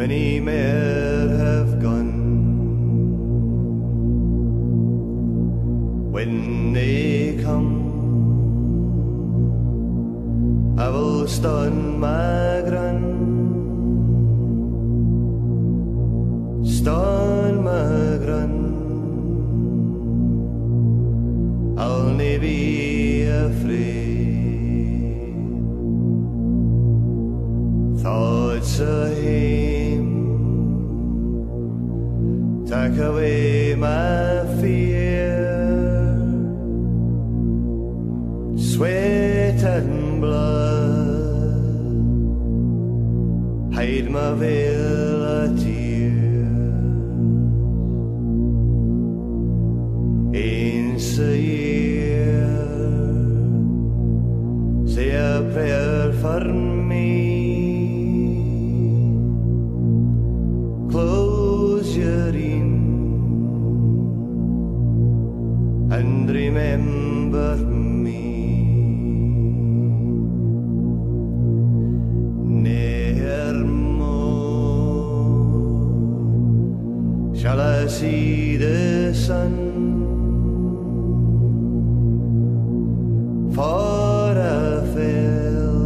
many more have gone when they come. I will stun my grun. Take away my fear. Sweat and blood hide my veil of tears. Eens a say a prayer for me. Remember me. Ne'er more shall I see the sun. For I fell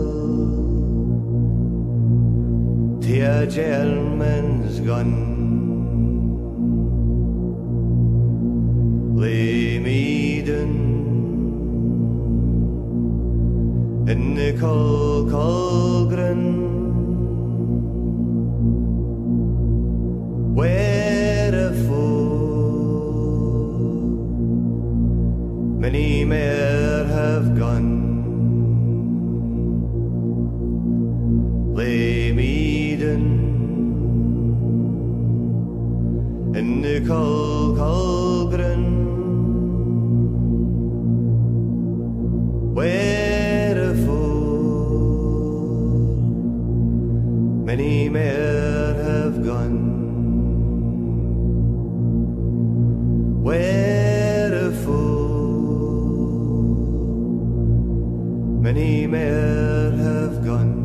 a gentleman's gun. Many more have gone. Lay me down in the cold, cold grin. Wherefore many more have gone. mare have gone.